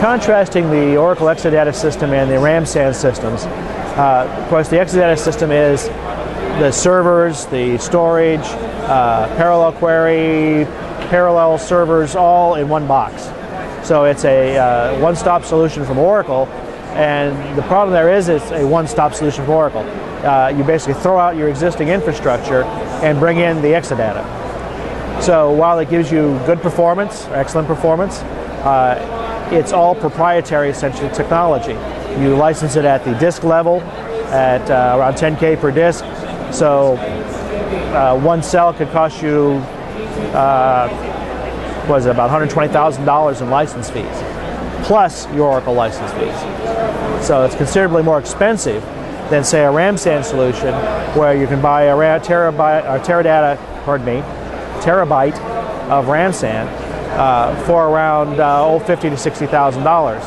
Contrasting the Oracle Exadata system and the RamSan systems, uh, of course the Exadata system is the servers, the storage, uh, parallel query, parallel servers all in one box. So it's a uh, one-stop solution from Oracle and the problem there is it's a one-stop solution from Oracle. Uh, you basically throw out your existing infrastructure and bring in the Exadata. So while it gives you good performance, excellent performance, uh, it's all proprietary essentially technology. You license it at the disk level at uh, around 10K per disk. So uh, one cell could cost you, uh, was it about $120,000 in license fees, plus your Oracle license fees. So it's considerably more expensive than say a RamSan solution where you can buy a terabyte, or Teradata, pardon me, terabyte of RamSan for around uh, oh, fifty to sixty thousand dollars.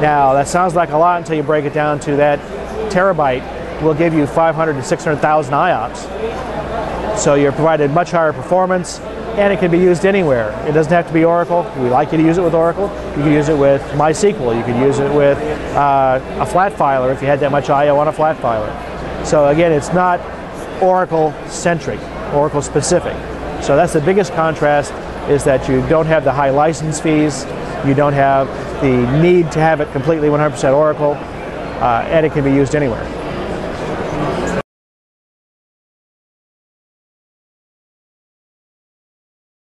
Now that sounds like a lot until you break it down to that terabyte will give you 500 to 600,000 IOPS. So you're provided much higher performance and it can be used anywhere. It doesn't have to be Oracle. We like you to use it with Oracle. You can use it with MySQL. You can use it with uh, a flat filer if you had that much I/O on a flat filer. So again, it's not Oracle centric, Oracle specific. So that's the biggest contrast is that you don't have the high license fees, you don't have the need to have it completely 100% Oracle, uh, and it can be used anywhere.